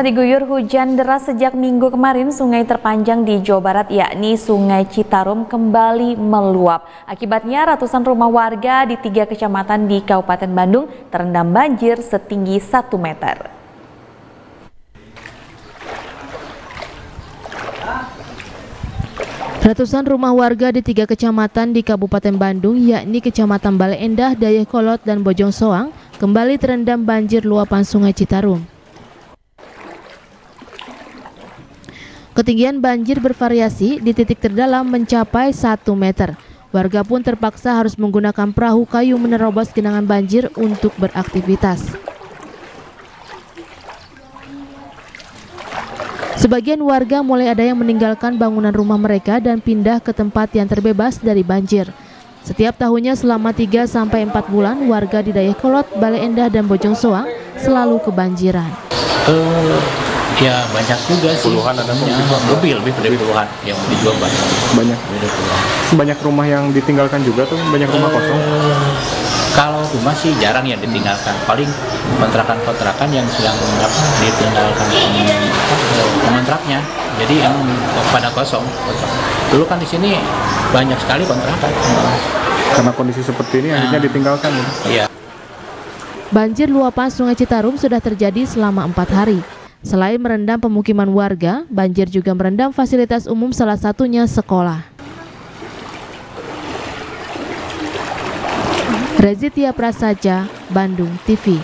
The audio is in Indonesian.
Diguyur hujan deras sejak minggu kemarin, sungai terpanjang di Jawa Barat yakni Sungai Citarum kembali meluap. Akibatnya ratusan rumah warga di tiga kecamatan di Kabupaten Bandung terendam banjir setinggi 1 meter. Ratusan rumah warga di tiga kecamatan di Kabupaten Bandung, yakni Kecamatan Bale Endah, Dayakolot, dan Bojong Soang, kembali terendam banjir luapan Sungai Citarum. Ketinggian banjir bervariasi di titik terdalam mencapai 1 meter. Warga pun terpaksa harus menggunakan perahu kayu menerobos genangan banjir untuk beraktivitas. Sebagian warga mulai ada yang meninggalkan bangunan rumah mereka dan pindah ke tempat yang terbebas dari banjir. Setiap tahunnya selama 3 sampai 4 bulan warga di Dayakolot, Bale Endah dan Bojong Soang selalu kebanjiran. Uh, ya banyak juga sih. Puluhan ada ya, lebih lebih dari puluhan yang dijual banyak. Banyak. Banyak rumah yang ditinggalkan juga tuh, banyak rumah uh, kosong. Kalau rumah sih jarang yang ditinggalkan. Paling kontrakan-kontrakan yang sedang apa, ditinggalkan kontraknya. Jadi yang pada kosong. Dulu kan di sini banyak sekali kontrakan. Karena kondisi seperti ini akhirnya nah. ditinggalkan ya. Iya. Banjir luapan Sungai Citarum sudah terjadi selama empat hari. Selain merendam pemukiman warga, banjir juga merendam fasilitas umum salah satunya sekolah. Rezitia Prasaja, Bandung TV